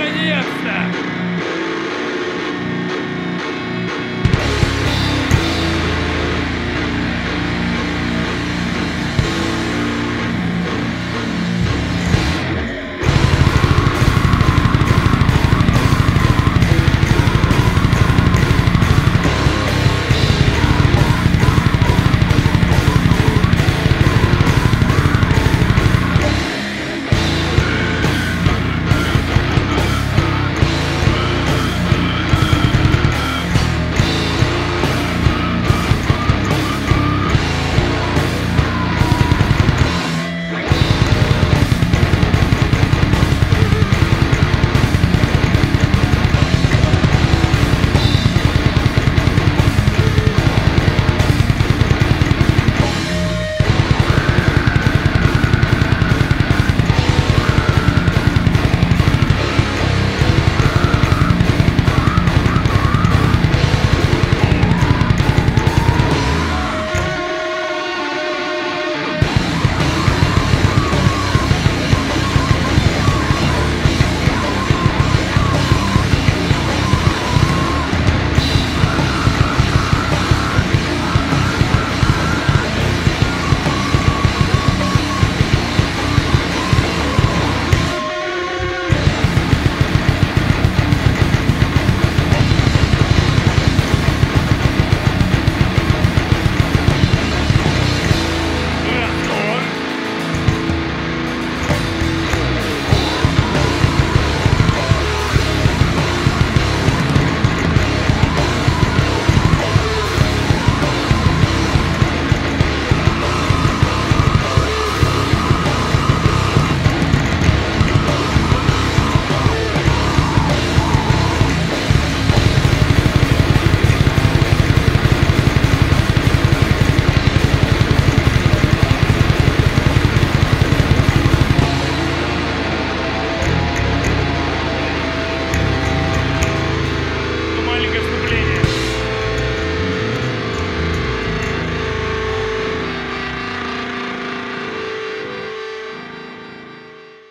наконец-то!